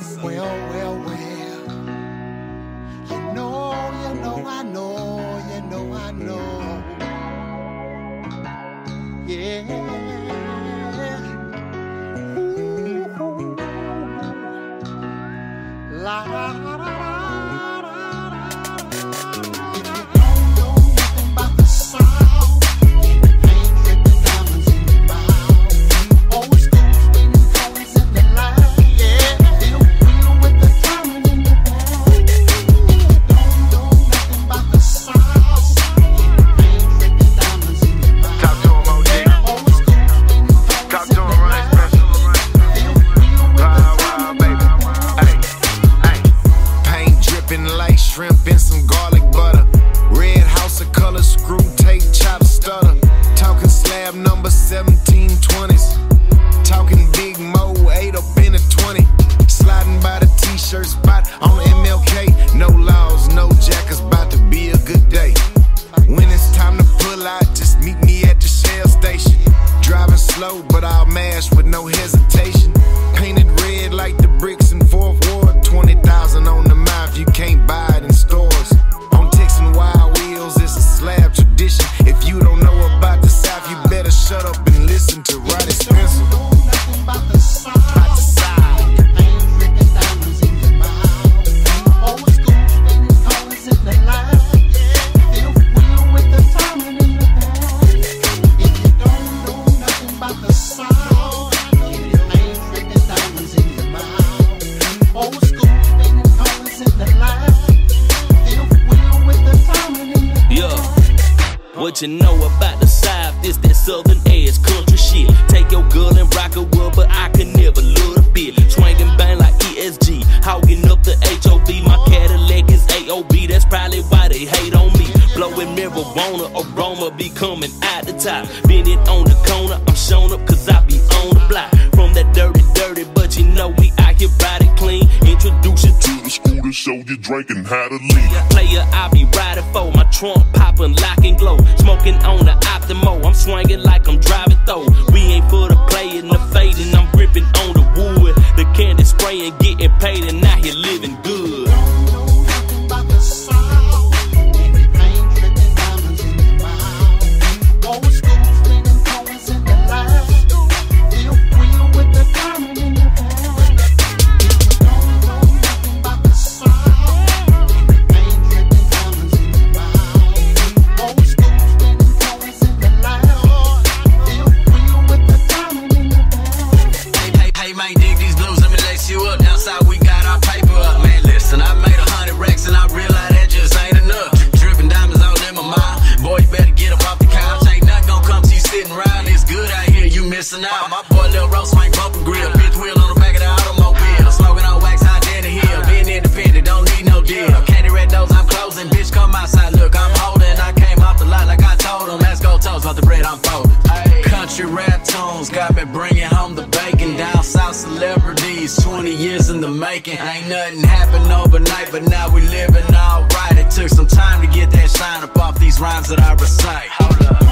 Well, well, well. Number 1720s. Talking big Moe, 8 up in a 20. Sliding by the t shirt spot on MLK. No laws, no jackets, about to be a good day. When it's time to pull out, just meet me at the Shell station. Driving slow, but I'll mash with no hesitation. What you know about the South? This that Southern ass country shit. Take your girl and rock her world, but I can never love a bit. Swinging bang like ESG, hogging up the HOV. My Cadillac is AOB, that's probably why they hate on me. Blowing marijuana, aroma be coming out the top. Been it on the corner, I'm shown up cause I be on the block. From that dirty, dirty, but you know we out here body clean. Introduce you to the school to show you drinking how to lead. Player, I be riding for my trunk Smoking on the Optimo, I'm swinging like I'm My boy, Lil Ro's, swing bumper grill. Fifth wheel on the back of the automobile. Smoking on wax hot in the hill. Being independent, don't need no deal. Candy red doors, I'm closing. Bitch, come outside, look, I'm holding. I came off the lot like I told him. Let's go toast about the bread I'm folding. Country rap tunes got me bringing home the bacon. Down south celebrities, 20 years in the making. Ain't nothing happened overnight, but now we living alright. It took some time to get that shine up off these rhymes that I recite. Hold up.